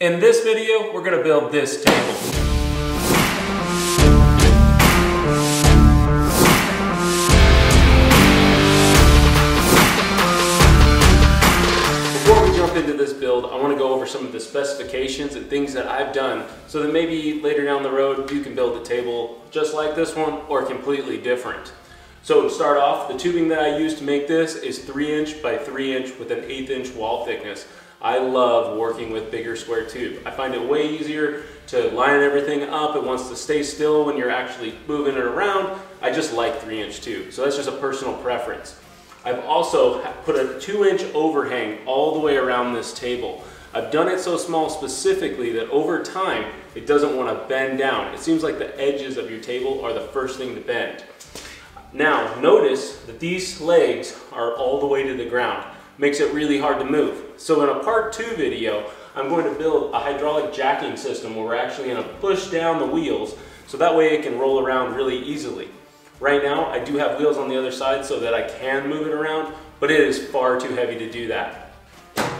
In this video, we're gonna build this table. Before we jump into this build, I wanna go over some of the specifications and things that I've done so that maybe later down the road, you can build a table just like this one or completely different. So to start off, the tubing that I use to make this is three inch by three inch with an eighth inch wall thickness. I love working with bigger square tube. I find it way easier to line everything up. It wants to stay still when you're actually moving it around. I just like three inch tube. So that's just a personal preference. I've also put a two inch overhang all the way around this table. I've done it so small specifically that over time, it doesn't want to bend down. It seems like the edges of your table are the first thing to bend. Now, notice that these legs are all the way to the ground. Makes it really hard to move. So in a part two video, I'm going to build a hydraulic jacking system where we're actually going to push down the wheels so that way it can roll around really easily. Right now, I do have wheels on the other side so that I can move it around, but it is far too heavy to do that.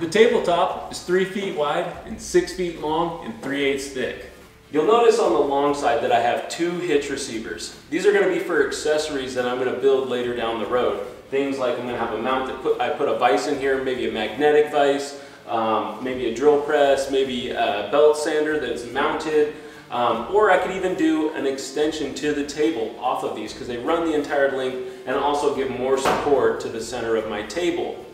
The tabletop is three feet wide and six feet long and three eighths thick. You'll notice on the long side that I have two hitch receivers. These are going to be for accessories that I'm going to build later down the road. Things like I'm going to have a mount that put, I put a vise in here, maybe a magnetic vise, um, maybe a drill press, maybe a belt sander that's mounted, um, or I could even do an extension to the table off of these because they run the entire length and also give more support to the center of my table.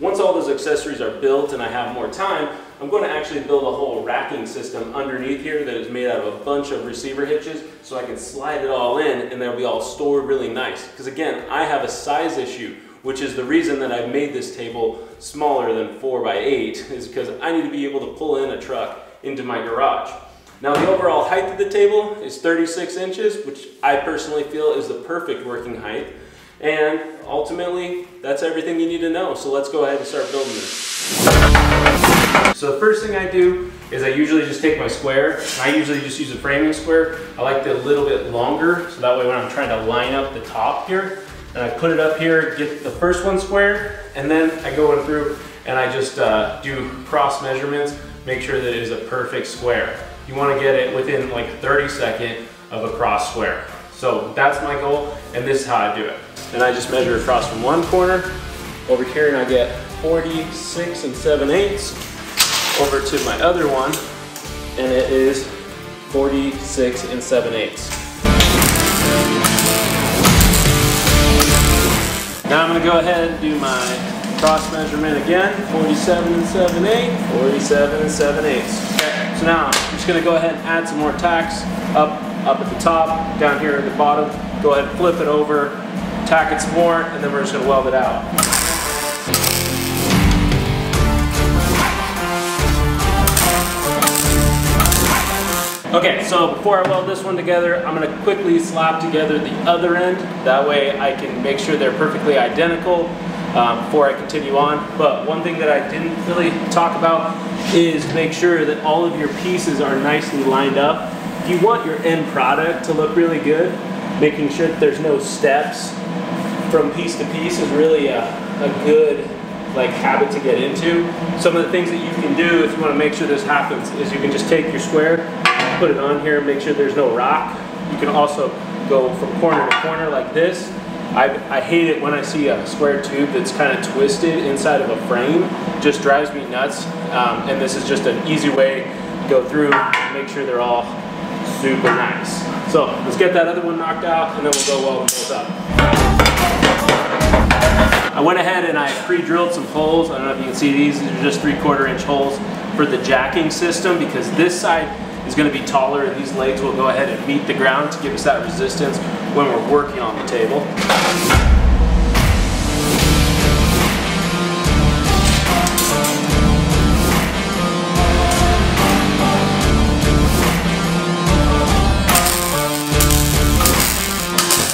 Once all those accessories are built and I have more time, I'm going to actually build a whole racking system underneath here that is made out of a bunch of receiver hitches so I can slide it all in and they'll be all stored really nice. Because again, I have a size issue, which is the reason that I've made this table smaller than 4 by 8 is because I need to be able to pull in a truck into my garage. Now the overall height of the table is 36 inches, which I personally feel is the perfect working height. And ultimately, that's everything you need to know. So let's go ahead and start building this. So the first thing I do is I usually just take my square. I usually just use a framing square. I like it a little bit longer, so that way when I'm trying to line up the top here, and I put it up here, get the first one square, and then I go in through and I just uh, do cross measurements, make sure that it is a perfect square. You wanna get it within like 30 second of a cross square. So that's my goal, and this is how I do it. And I just measure across from one corner over here and I get 46 and 7 eighths over to my other one, and it is 46 and 7 eighths. Now I'm going to go ahead and do my cross measurement again, 47 and 7 eighths, 47 and 7 eighths. Okay, so now I'm just going to go ahead and add some more tacks up, up at the top, down here at the bottom. Go ahead and flip it over, tack it some more, and then we're just going to weld it out. Okay, so before I weld this one together, I'm gonna quickly slap together the other end. That way I can make sure they're perfectly identical um, before I continue on. But one thing that I didn't really talk about is make sure that all of your pieces are nicely lined up. If you want your end product to look really good, making sure that there's no steps from piece to piece is really a, a good like habit to get into. Some of the things that you can do if you want to make sure this happens is you can just take your square put it on here, make sure there's no rock. You can also go from corner to corner like this. I, I hate it when I see a square tube that's kind of twisted inside of a frame. Just drives me nuts. Um, and this is just an easy way to go through make sure they're all super nice. So let's get that other one knocked out and then we'll go weld them both up. I went ahead and I pre-drilled some holes. I don't know if you can see these. These are just three quarter inch holes for the jacking system because this side is going to be taller and these legs will go ahead and meet the ground to give us that resistance when we're working on the table.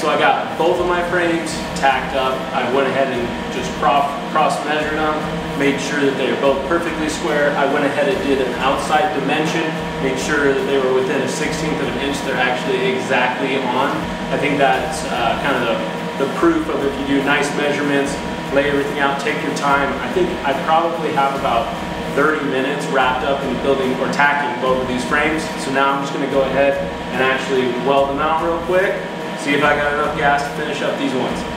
So I got both of my frames tacked up. I went ahead and just cross, cross measured them, made sure that they are both perfectly square. I went ahead and did an outside dimension, made sure that they were within a 16th of an inch. They're actually exactly on. I think that's uh, kind of the, the proof of if you do nice measurements, lay everything out, take your time. I think I probably have about 30 minutes wrapped up in building or tacking both of these frames. So now I'm just gonna go ahead and actually weld them out real quick, see if I got enough gas to finish up these ones.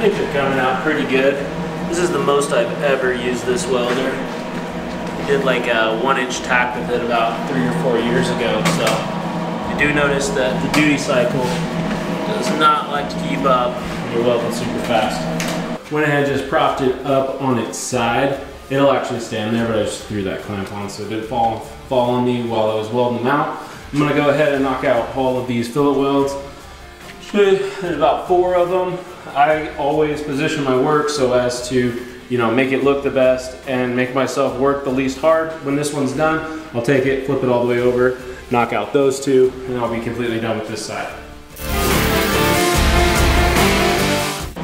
I think they're coming out pretty good. This is the most I've ever used this welder. I did like a one inch tack with it about three or four years ago, so I do notice that the duty cycle does not like to keep up you're welding super fast. Went ahead and just propped it up on its side. It'll actually stand there, but I just threw that clamp on so it didn't fall, fall on me while I was welding them out. I'm gonna go ahead and knock out all of these fillet welds. About four of them. I always position my work so as to, you know, make it look the best and make myself work the least hard. When this one's done, I'll take it, flip it all the way over, knock out those two, and I'll be completely done with this side.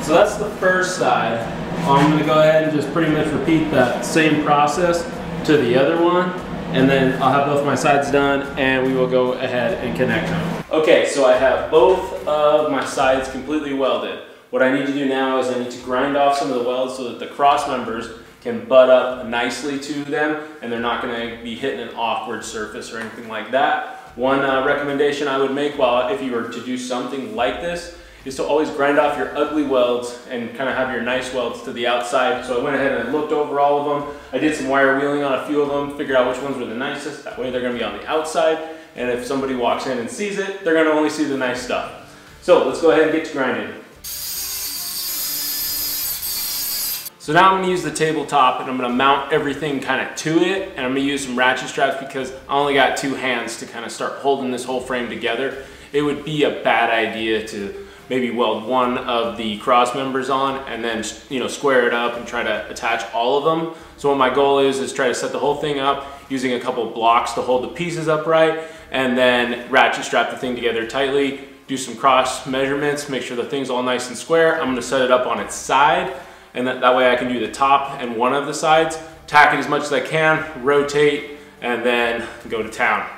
So that's the first side. I'm gonna go ahead and just pretty much repeat that same process to the other one and then I'll have both my sides done and we will go ahead and connect them. Okay, so I have both of my sides completely welded. What I need to do now is I need to grind off some of the welds so that the cross members can butt up nicely to them and they're not gonna be hitting an awkward surface or anything like that. One uh, recommendation I would make while if you were to do something like this is to always grind off your ugly welds and kind of have your nice welds to the outside. So I went ahead and looked over all of them. I did some wire wheeling on a few of them, figured out which ones were the nicest. That way they're gonna be on the outside. And if somebody walks in and sees it, they're gonna only see the nice stuff. So let's go ahead and get to grinding. So now I'm gonna use the tabletop and I'm gonna mount everything kind of to it and I'm gonna use some ratchet straps because I only got two hands to kind of start holding this whole frame together. It would be a bad idea to maybe weld one of the cross members on and then you know square it up and try to attach all of them. So what my goal is is try to set the whole thing up using a couple blocks to hold the pieces upright and then ratchet strap the thing together tightly, do some cross measurements, make sure the thing's all nice and square. I'm gonna set it up on its side and that, that way I can do the top and one of the sides, tack it as much as I can, rotate, and then go to town.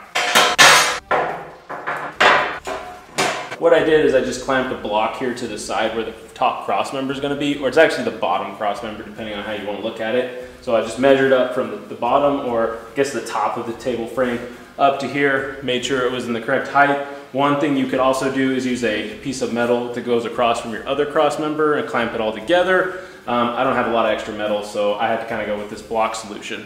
What I did is I just clamped a block here to the side where the top cross member is going to be, or it's actually the bottom cross member depending on how you want to look at it. So I just measured up from the, bottom or I guess the top of the table frame up to here, made sure it was in the correct height. One thing you could also do is use a piece of metal that goes across from your other cross member and clamp it all together. Um, I don't have a lot of extra metal, so I had to kind of go with this block solution.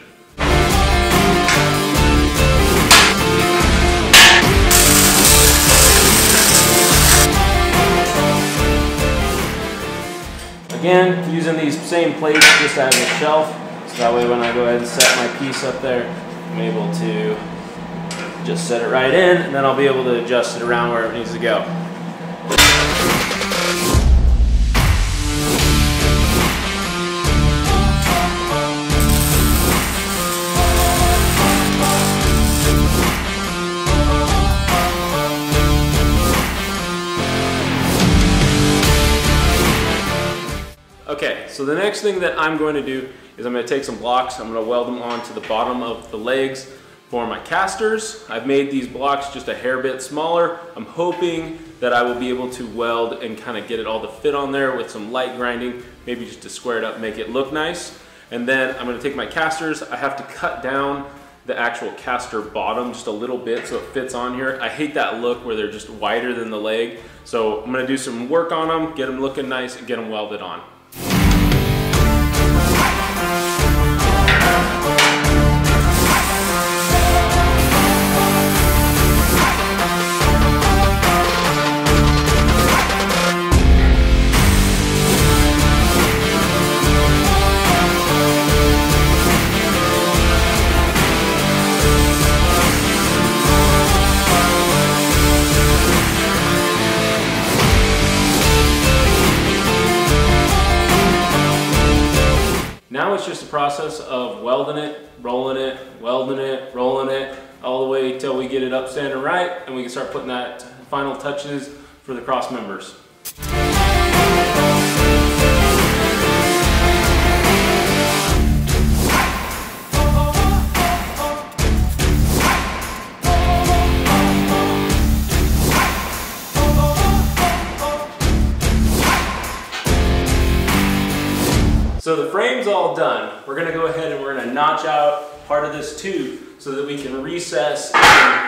Again, using these same plates just as a shelf, so that way when I go ahead and set my piece up there, I'm able to just set it right in, and then I'll be able to adjust it around where it needs to go. So the next thing that I'm going to do is I'm going to take some blocks, I'm going to weld them onto the bottom of the legs for my casters. I've made these blocks just a hair bit smaller. I'm hoping that I will be able to weld and kind of get it all to fit on there with some light grinding, maybe just to square it up, make it look nice. And then I'm going to take my casters, I have to cut down the actual caster bottom just a little bit so it fits on here. I hate that look where they're just wider than the leg. So I'm gonna do some work on them, get them looking nice and get them welded on. Rolling it, welding it, rolling it, all the way till we get it up standing right and we can start putting that final touches for the cross members. Done, we're gonna go ahead and we're gonna notch out part of this tube so that we can recess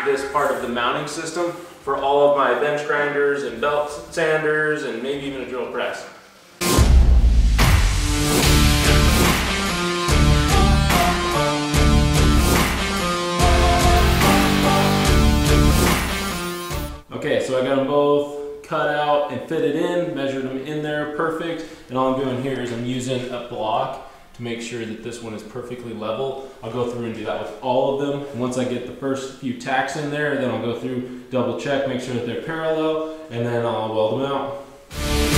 this part of the mounting system for all of my bench grinders and belt sanders and maybe even a drill press. Okay, so I got them both cut out and fitted in, measured them in there perfect. And all I'm doing here is I'm using a block to make sure that this one is perfectly level. I'll go through and do that with all of them. And once I get the first few tacks in there, then I'll go through, double check, make sure that they're parallel, and then I'll weld them. Out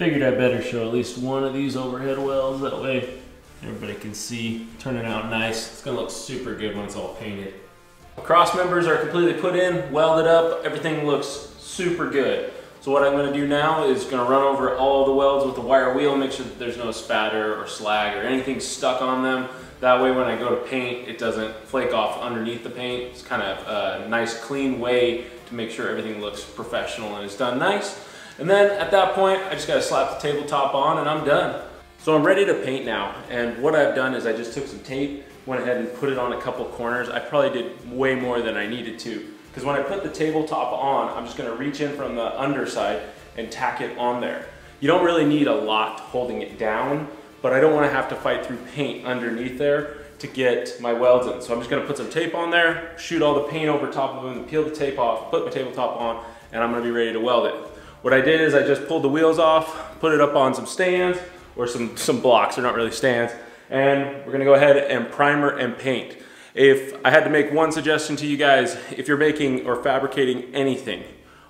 Figured I better show at least one of these overhead welds, that way everybody can see, turning out nice. It's gonna look super good when it's all painted. Cross members are completely put in, welded up, everything looks super good. So what I'm gonna do now is gonna run over all the welds with the wire wheel, make sure that there's no spatter or slag or anything stuck on them. That way when I go to paint, it doesn't flake off underneath the paint. It's kind of a nice clean way to make sure everything looks professional and is done nice. And then at that point, I just gotta slap the tabletop on and I'm done. So I'm ready to paint now. And what I've done is I just took some tape, went ahead and put it on a couple corners. I probably did way more than I needed to. Because when I put the tabletop on, I'm just gonna reach in from the underside and tack it on there. You don't really need a lot holding it down, but I don't wanna have to fight through paint underneath there to get my welds in. So I'm just gonna put some tape on there, shoot all the paint over top of them, peel the tape off, put my tabletop on, and I'm gonna be ready to weld it. What I did is I just pulled the wheels off, put it up on some stands or some, some blocks, they're not really stands, and we're gonna go ahead and primer and paint. If I had to make one suggestion to you guys, if you're making or fabricating anything,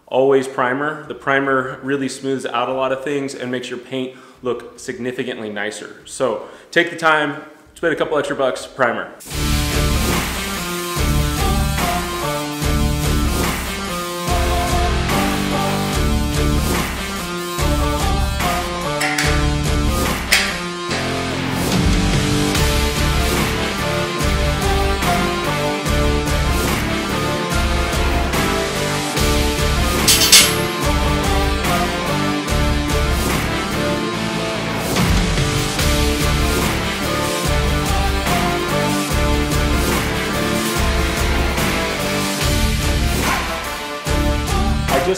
always primer. The primer really smooths out a lot of things and makes your paint look significantly nicer. So take the time, spend a couple extra bucks, primer.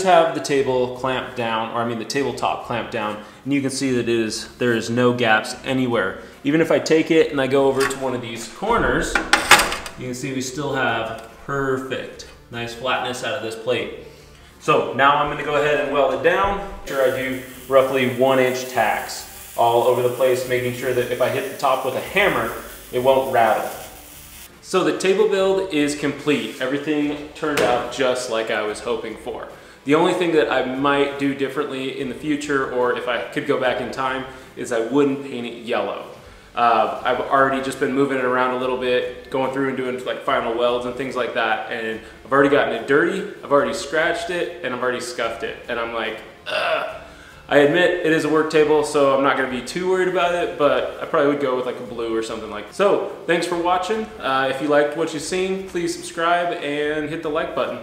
Just have the table clamped down, or I mean the tabletop clamped down, and you can see that it is there is no gaps anywhere. Even if I take it and I go over to one of these corners, you can see we still have perfect, nice flatness out of this plate. So now I'm gonna go ahead and weld it down. Sure I do roughly one inch tacks all over the place, making sure that if I hit the top with a hammer, it won't rattle. So the table build is complete. Everything turned out just like I was hoping for. The only thing that I might do differently in the future, or if I could go back in time, is I wouldn't paint it yellow. Uh, I've already just been moving it around a little bit, going through and doing like final welds and things like that, and I've already gotten it dirty, I've already scratched it, and I've already scuffed it, and I'm like, Ugh. I admit it is a work table, so I'm not gonna be too worried about it, but I probably would go with like a blue or something like that. So, thanks for watching. Uh, if you liked what you've seen, please subscribe and hit the like button.